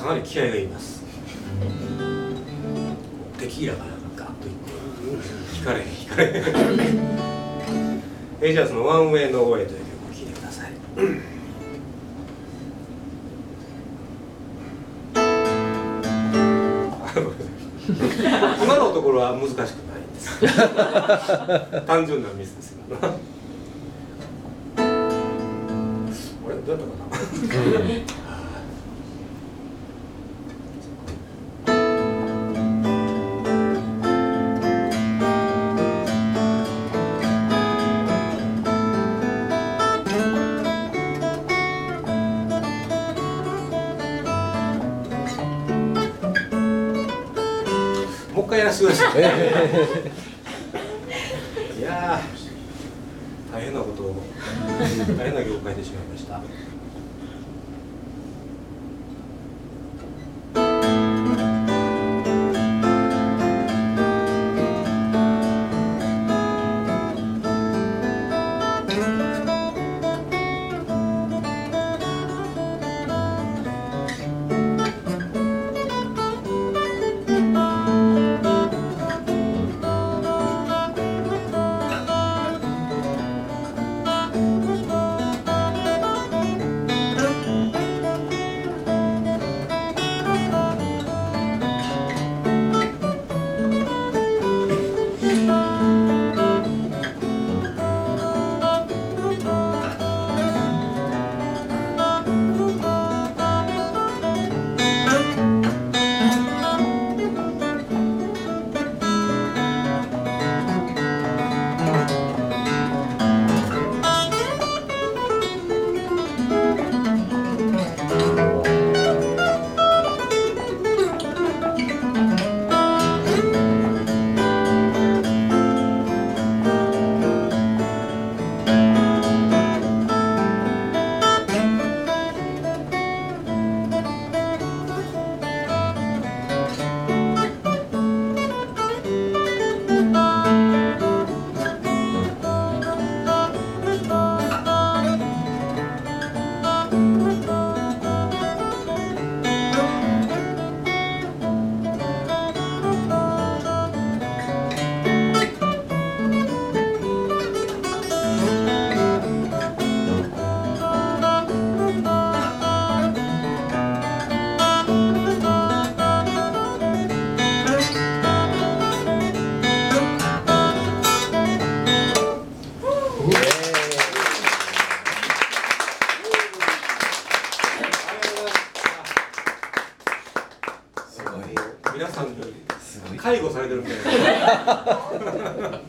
かなり気合がいります。テキーラがなんかガッといって引かれへん引かれへん。えじゃあその「ワンウェイのウェイ」という曲を聴いてください。今のところは難しくないんです。単純なミスですよ。あれ？どうやったかな？回やらせてください。いやー大変なことを大変な業界でしまいました。こい。皆さんに介護されてるみたいな。